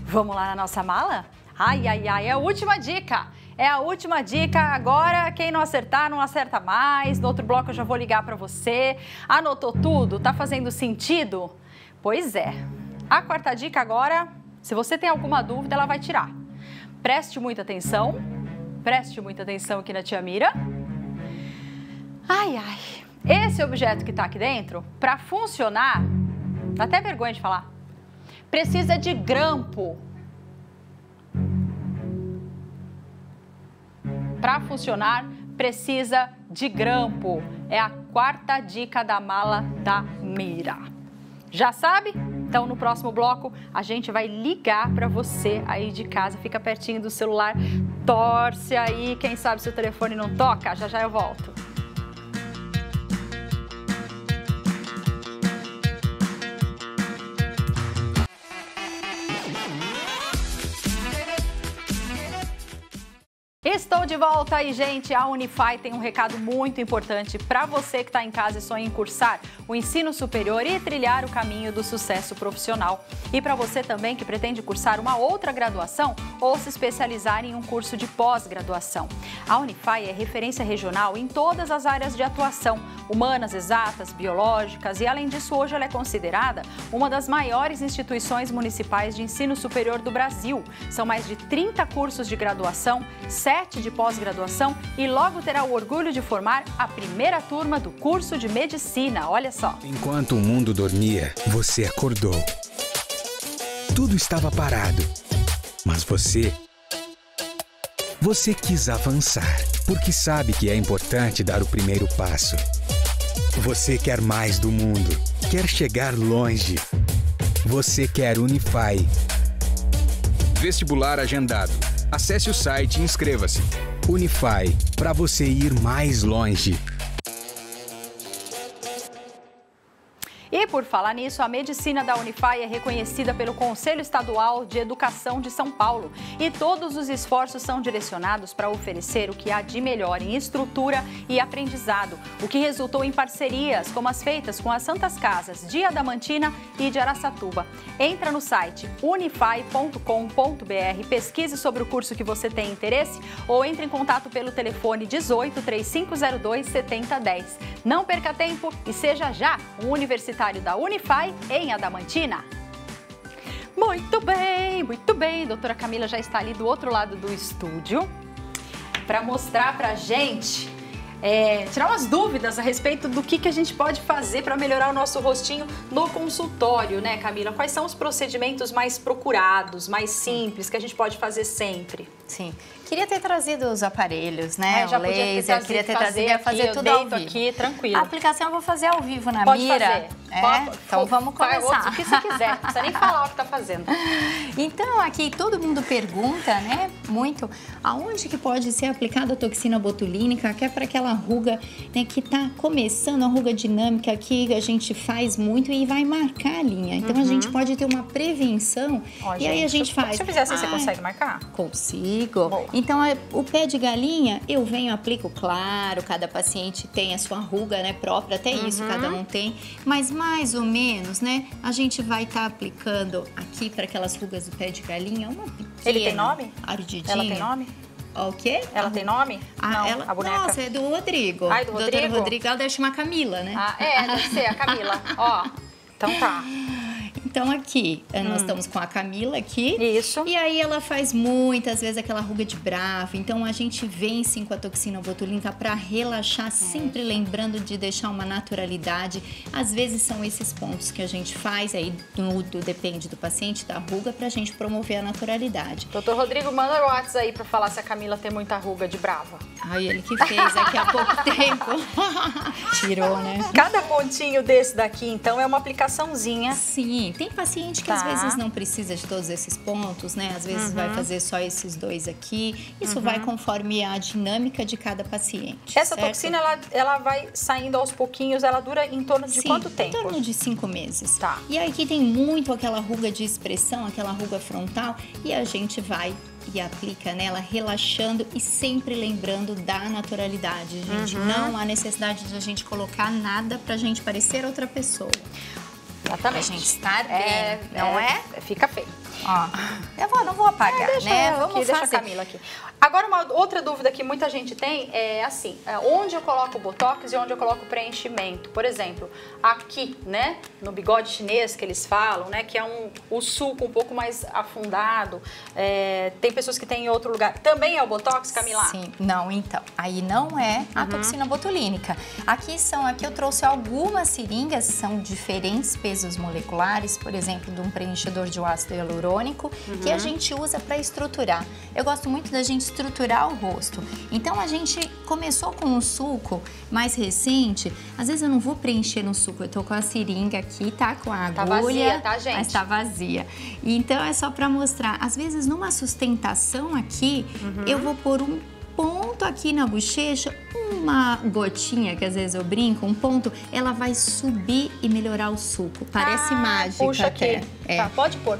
Vamos lá na nossa mala? Ai, ai, ai, é a última dica. É a última dica. Agora, quem não acertar, não acerta mais. No outro bloco eu já vou ligar para você. Anotou tudo? Tá fazendo sentido? Pois é. A quarta dica agora, se você tem alguma dúvida, ela vai tirar. Preste muita atenção. Preste muita atenção aqui na tia Mira. Ai, ai. Esse objeto que está aqui dentro, para funcionar, dá até vergonha de falar, precisa de grampo. Para funcionar, precisa de grampo. É a quarta dica da mala da Mira. Já sabe? Então, no próximo bloco, a gente vai ligar para você aí de casa. Fica pertinho do celular, torce aí. Quem sabe se o telefone não toca? Já já eu volto. Estou de volta e, gente, a Unify tem um recado muito importante para você que está em casa e sonha em cursar o ensino superior e trilhar o caminho do sucesso profissional. E para você também que pretende cursar uma outra graduação ou se especializar em um curso de pós-graduação. A Unify é referência regional em todas as áreas de atuação, humanas, exatas, biológicas e, além disso, hoje ela é considerada uma das maiores instituições municipais de ensino superior do Brasil. São mais de 30 cursos de graduação, 7 de pós-graduação e logo terá o orgulho de formar a primeira turma do curso de medicina. Olha só. Enquanto o mundo dormia, você acordou. Tudo estava parado. Mas você. Você quis avançar, porque sabe que é importante dar o primeiro passo. Você quer mais do mundo, quer chegar longe. Você quer Unify. Vestibular agendado. Acesse o site e inscreva-se. Unify, para você ir mais longe. Por falar nisso, a medicina da Unify é reconhecida pelo Conselho Estadual de Educação de São Paulo e todos os esforços são direcionados para oferecer o que há de melhor em estrutura e aprendizado, o que resultou em parcerias como as feitas com as Santas Casas de Adamantina e de Araçatuba. Entra no site unify.com.br, pesquise sobre o curso que você tem interesse ou entre em contato pelo telefone 18 3502 7010. Não perca tempo e seja já um universitário da Unify em Adamantina. Muito bem, muito bem. Doutora Camila já está ali do outro lado do estúdio para mostrar para gente, é, tirar umas dúvidas a respeito do que, que a gente pode fazer para melhorar o nosso rostinho no consultório, né, Camila? Quais são os procedimentos mais procurados, mais simples, que a gente pode fazer sempre? Sim. Queria ter trazido os aparelhos, né? É, já o podia laser, trazido, queria ter fazer trazido, aqui, fazer eu tudo ao vivo. aqui, tranquilo. A aplicação eu vou fazer ao vivo na Pode mira. fazer. É? Pode- então vamos começar. O que você quiser, não precisa nem falar o que tá fazendo. Então, aqui todo mundo pergunta, né, muito, aonde que pode ser aplicada a toxina botulínica, que é para aquela ruga, né, que tá começando, a ruga dinâmica que a gente faz muito e vai marcar a linha. Então, a Uhum. gente pode ter uma prevenção Ó, e aí a gente se- faz... Se eu fizer assim, você Ai, consegue marcar? Consigo. Então, é, o pé de galinha, eu venho, aplico, claro, cada paciente tem a sua ruga, né, própria, até isso Uhum. cada um tem, mas mais ou menos, né, a gente vai estar aplicando aqui para aquelas rugas do pé de galinha uma pequena Ele tem nome? ardidinha. Ela tem nome? O quê? Ela tem nome? Ah, Não, ela, a boneca. Nossa, é do Rodrigo. Ai, do Doutora Rodrigo? Rodrigo, ela deve chamar Camila, né? Ah, é, deve ser a Camila. Ó, então tá. Então aqui, eh, nós Hum. estamos com a Camila aqui. Isso. E aí ela faz muitas vezes aquela ruga de bravo. Então a gente vem sim com a toxina botulínica para É. relaxar, sempre lembrando de deixar uma naturalidade. Às vezes são esses pontos que a gente faz, aí tudo depende do paciente, da ruga, pra gente promover a naturalidade. Doutor Rodrigo, manda o WhatsApp aí pra falar se a Camila tem muita ruga de brava. Ai, ele que fez aqui há pouco tempo. Tirou, né? Cada pontinho desse daqui, então, é uma aplicaçãozinha. Sim, tem paciente que às Tá. vezes não precisa de todos esses pontos, né? Às vezes vai Uhum. fazer só esses dois aqui. Isso Uhum. vai conforme a dinâmica de cada paciente. Essa certo? toxina, ela, ela vai saindo aos pouquinhos, ela dura em torno de Sim, quanto tempo? Em torno de cinco meses. Tá. E aí que tem muito aquela ruga de expressão, aquela ruga frontal, e a gente vai e aplica nela relaxando e sempre lembrando da naturalidade, gente. Uhum. Não há necessidade de a gente colocar nada pra gente parecer outra pessoa. Exatamente. Pra gente estar bem, É, não é? Fica feio. Ó, eu vou, não vou apagar, É, né? eu Vamos aqui, deixa a fazer. Camila aqui. Agora, uma outra dúvida que muita gente tem é assim, é, onde eu coloco o botox e onde eu coloco o preenchimento? Por exemplo, aqui, né, no bigode chinês que eles falam, né, que é um, o suco um pouco mais afundado, é, tem pessoas que têm em outro lugar. Também é o botox, Camila? Sim, não, então. Aí não é a Uhum. toxina botulínica. Aqui são, aqui eu trouxe algumas seringas, são diferentes pesos moleculares, por exemplo, de um preenchedor de ácido hialurônico, que a Uhum. gente usa para estruturar. Eu gosto muito da gente estruturar o rosto. Então a gente começou com um suco mais recente. Às vezes eu não vou preencher no suco, eu tô com a seringa aqui, tá? Com a Tá agulha. vazia, tá, gente? Mas tá vazia. Então é só para mostrar. Às vezes numa sustentação aqui, Uhum. eu vou pôr um ponto aqui na bochecha, uma gotinha que às vezes eu brinco, um ponto, ela vai subir e melhorar o suco. Parece Ah, mágica Puxa aqui. até. É. Tá, pode pôr.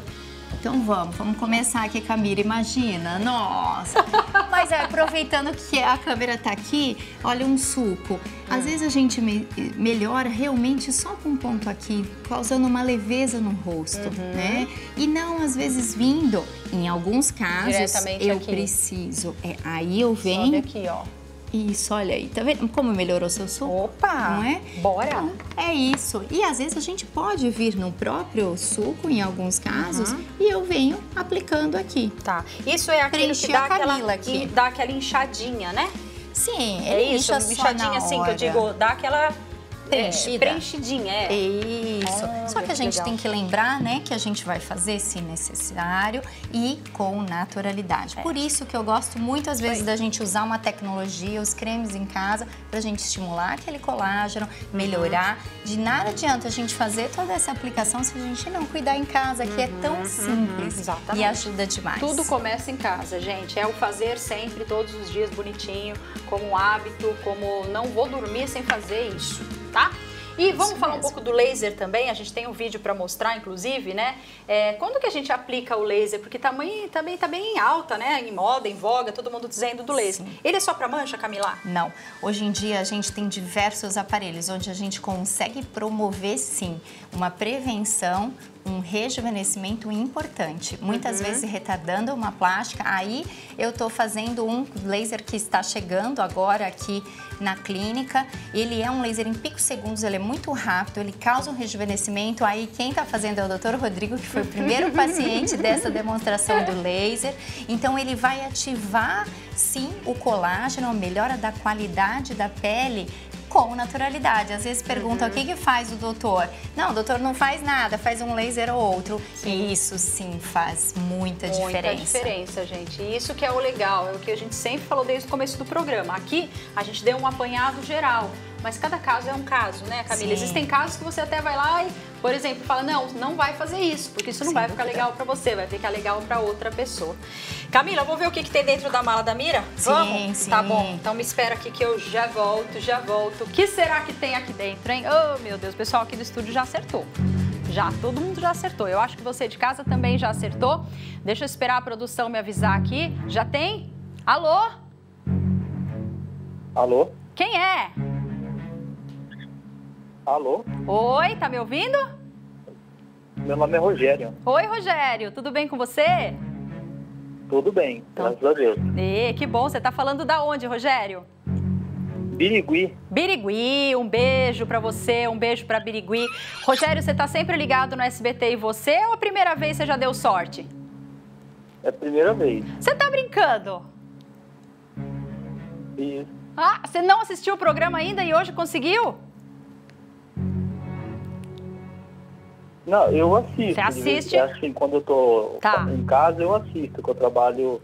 Então vamos, vamos começar aqui, Camila. Imagina, nossa. Mas é, aproveitando que a câmera tá aqui, olha um suco. Às Hum. vezes a gente me- melhora realmente só com um ponto aqui, causando uma leveza no rosto, Uhum. né? E não, às vezes, vindo, em alguns casos, eu aqui. preciso. É, aí eu Sobe venho aqui, ó. Isso, olha aí, tá vendo como melhorou seu suco? Opa! Não é? Bora! Então, é isso. E às vezes a gente pode vir no próprio suco, em alguns casos, Uhum. e eu venho aplicando aqui. Tá. Isso é aquele Preenchi que dá a aquela, aqui. dá aquela inchadinha, né? Sim, É isso, incha inchadinha assim, que eu digo, dá aquela Preenchida. É, preenchidinha, é. Isso. Só que a gente legal. tem que lembrar, né, que a gente vai fazer se necessário e com naturalidade. Por isso que eu gosto muito às vezes da gente usar uma tecnologia, os cremes em casa, pra gente estimular aquele colágeno, melhorar. De nada adianta a gente fazer toda essa aplicação se a gente não cuidar em casa, que é tão simples exatamente. e ajuda demais. Tudo começa em casa, gente. É o fazer sempre, todos os dias, bonitinho, como um hábito, como não vou dormir sem fazer isso, tá? E vamos Isso falar um mesmo. pouco do laser também. A gente tem um vídeo para mostrar, inclusive, né? É, quando que a gente aplica o laser? Porque também, também tá bem em alta, né? Em moda, em voga, todo mundo dizendo do laser. Ele é só para mancha, Camila? Não. Hoje em dia a gente tem diversos aparelhos onde a gente consegue promover sim uma prevenção, um rejuvenescimento importante. Muitas Uhum. vezes retardando uma plástica. Aí eu estou fazendo um laser que está chegando agora aqui na clínica. Ele é um laser em picosegundos, ele é muito rápido, ele causa um rejuvenescimento. Aí quem está fazendo é o Dr. Rodrigo, que foi o primeiro paciente dessa demonstração do laser. Então ele vai ativar sim o colágeno, melhora da qualidade da pele com naturalidade. Às vezes perguntam o que, que faz o doutor. Não, o doutor não faz nada, faz um laser ou outro. E isso sim faz muita, Muita diferença. diferença, gente. E isso que é o legal, é o que a gente sempre falou desde o começo do programa. Aqui a gente deu um apanhado geral, mas cada caso é um caso, né, Camila? Sim. Existem casos que você até vai lá e, por exemplo, fala: não, não vai fazer isso, porque isso não Sem vai ficar dúvida. legal pra você, vai ficar legal pra outra pessoa. Camila, vamos ver o que, que tem dentro da mala da Mira? Sim, vamos? sim. Tá bom, então me espera aqui que eu já volto, já volto. O que será que tem aqui dentro, hein? Oh, meu Deus, o pessoal aqui do estúdio já acertou. Já, todo mundo já acertou. Eu acho que você de casa também já acertou. Deixa eu esperar a produção me avisar aqui. Já tem? Alô? Alô? Quem é? Alô? Oi, tá me ouvindo? Meu nome é Rogério. Oi, Rogério, tudo bem com você? Tudo bem, Então. graças a Deus. Ê, que bom. Você tá falando da onde, Rogério? Birigui, Birigui, um beijo pra você, um beijo pra Birigui. Rogério, você tá sempre ligado no SBT e você ou a primeira vez você já deu sorte? é a primeira vez. Você tá brincando? E Ah, você não assistiu o programa ainda e hoje conseguiu? Não, eu assisto. Você assiste? Assim, quando eu tô Tá. em casa, eu assisto, que eu trabalho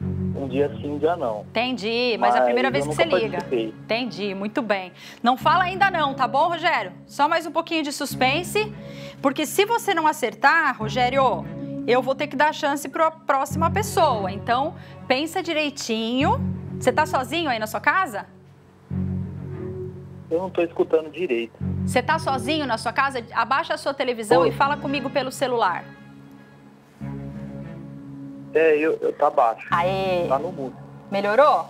um dia sim, um dia não. Entendi, mas, a Mas primeira eu vez que você liga. participei. Entendi, muito bem. Não fala ainda não, tá bom, Rogério? Só mais um pouquinho de suspense, porque se você não acertar, Rogério, eu vou ter que dar chance para a próxima pessoa. Então, pensa direitinho. Você tá sozinho aí na sua casa? Eu não tô escutando direito. Você tá sozinho na sua casa? Abaixa a sua televisão Oi. e fala comigo pelo celular. É, eu, eu tá baixo. Aê! Tá no mudo. Melhorou?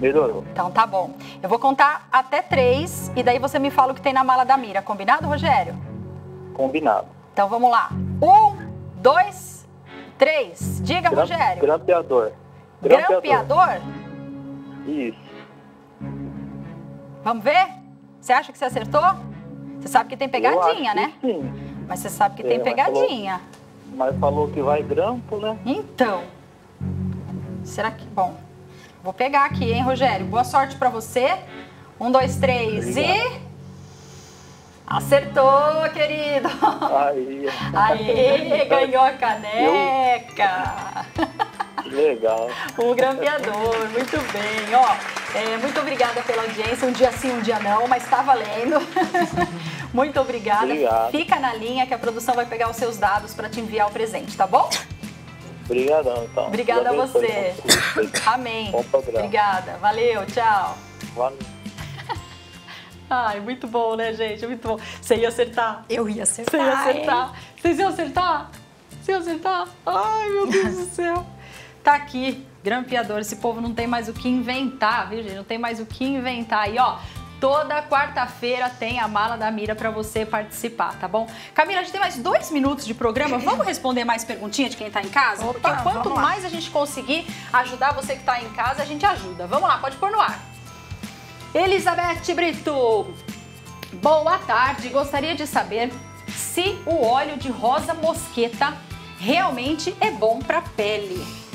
Melhorou. Então tá bom. Eu vou contar até três e daí você me fala o que tem na mala da mira. Combinado, Rogério? Combinado. Então vamos lá. Um, dois, três. Diga, Rogério. Grampeador. Grampeador? Isso. Vamos ver? Você acha que você acertou? Você sabe que tem pegadinha, Eu né? Sim. Mas você sabe que É, tem mas pegadinha. Mas falou que vai grampo, né? Então. Será que. Bom. Vou pegar aqui, hein, Rogério? Boa sorte pra você. Um, dois, três e. Acertou, querido! Aí. Aê, ganhou a caneca! Que legal. O grampeador, muito bem. Ó, é, muito obrigada pela audiência. Um dia sim, um dia não, mas tá valendo. muito obrigada. Obrigado. Fica na linha que a produção vai pegar os seus dados para te enviar o presente, tá bom? Obrigadão, então. Obrigada a você. Amém. Bom programa. Obrigada. Valeu, tchau. Valeu. Ai, muito bom, né, gente? Muito bom. Você ia acertar? Eu ia Você acertar. ia acertar? hein? Vocês iam acertar? Você ia acertar? Ai, meu Deus do céu. Tá aqui, grampeador. Esse povo não tem mais o que inventar, viu, gente? Não tem mais o que inventar. E, ó, Toda quarta-feira tem a mala da Mira para você participar, tá bom? Camila, a gente tem mais dois minutos de programa. Vamos responder mais perguntinhas de quem tá em casa? Opa, Porque quanto mais a gente conseguir ajudar você que tá em casa, a gente ajuda. Vamos lá, pode pôr no ar. Elizabeth Brito. Boa tarde. Gostaria de saber se o óleo de rosa mosqueta realmente é bom para pele.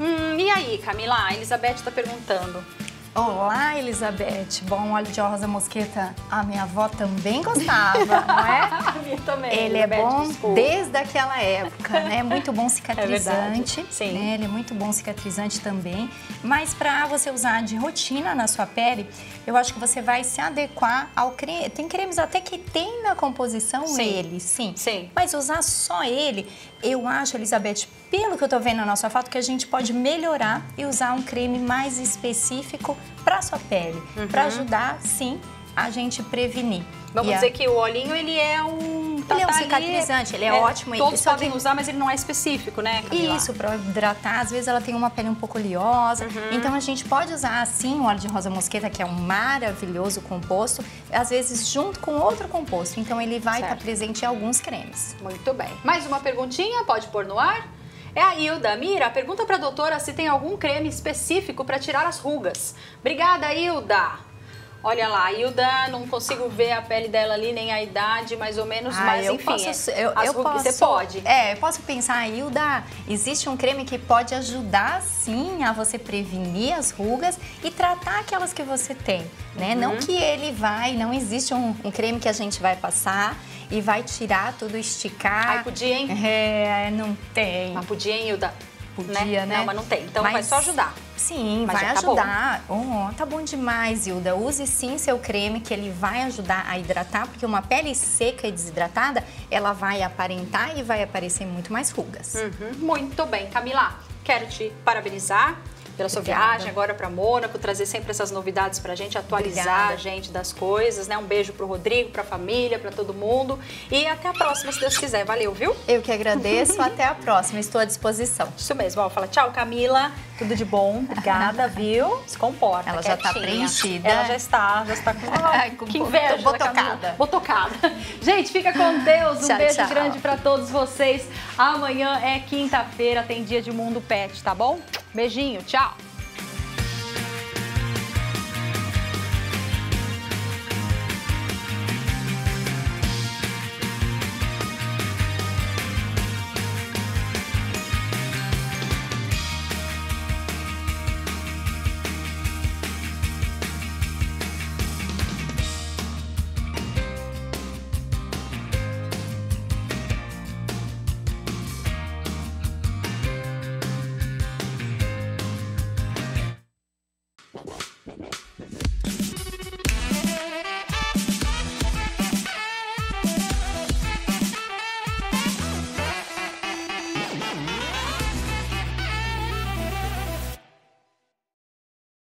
Hum, e aí, Camila? A Elizabeth está perguntando. Olá, Elizabeth. Bom, óleo de rosa mosqueta, a minha avó também gostava, não é? A minha também. Ele é Elizabeth, bom desculpa. desde aquela época, né? Muito bom cicatrizante. verdade, sim. né? Ele é muito bom cicatrizante também. Mas para você usar de rotina na sua pele, eu acho que você vai se adequar ao creme. Tem cremes até que tem na composição Sim. ele, sim. Sim. Mas usar só ele, eu acho, Elizabeth, pelo que eu tô vendo na nossa foto, que a gente pode melhorar e usar um creme mais específico para sua pele, para ajudar, sim, a gente prevenir. Uhum. Vamos dizer que o olhinho, ele é um... tá- Ele é um tá ali, cicatrizante, ele é ótimo, ele Todos podem que- usar, mas ele não é específico, né, Camila? Isso, para hidratar. Às vezes ela tem uma pele um pouco oleosa. Uhum. Então a gente pode usar assim o óleo de rosa mosqueta, que é um maravilhoso composto, às vezes junto com outro composto. Então ele vai estar Certo. presente em alguns cremes. Muito bem. Mais uma perguntinha, pode pôr no ar? É a Hilda. Mira, pergunta para a doutora se tem algum creme específico para tirar as rugas. Obrigada, Hilda. Olha lá, a Hilda, não consigo ver a pele dela ali, nem a idade, mais ou menos, Ah, mas eu enfim. posso, é- eu, as eu rugas posso, você pode. É, eu posso pensar, Hilda, existe um creme que pode ajudar sim a você prevenir as rugas e tratar aquelas que você tem, né? Uhum. Não que ele vai, não existe um, um creme que a gente vai passar e vai tirar tudo, esticar. Ai, podia, hein? É, não tem. Mas podia, hein, Hilda? Podia, né? Não, mas não tem. Então vai Mas- só ajudar. Sim, Mas vai já tá bom. ajudar. Oh, tá bom demais, Hilda. Use sim seu creme, que ele vai ajudar a hidratar, porque uma pele seca e desidratada, ela vai aparentar e vai aparecer muito mais rugas. Uhum, Muito bem, Camila. Quero te parabenizar pela sua Obrigada. viagem agora para Mônaco, trazer sempre essas novidades pra gente, atualizar Obrigada. a gente das coisas, né? Um beijo pro Rodrigo, pra família, pra todo mundo. E até a próxima, se Deus quiser. Valeu, viu? Eu que agradeço. Até a próxima. Estou à disposição. Isso mesmo. Ó, fala tchau, Camila. Tudo de bom. Obrigada, viu? Se comporta. Ela já tá quietinha. preenchida. Ela já está, já está com. Ai, com que inveja. botocada. Botocada. Gente, fica com Deus. Um Tchau, beijo tchau. grande pra todos vocês. Amanhã é quinta-feira, tem dia de Mundo Pet, tá bom? Beijinho, tchau.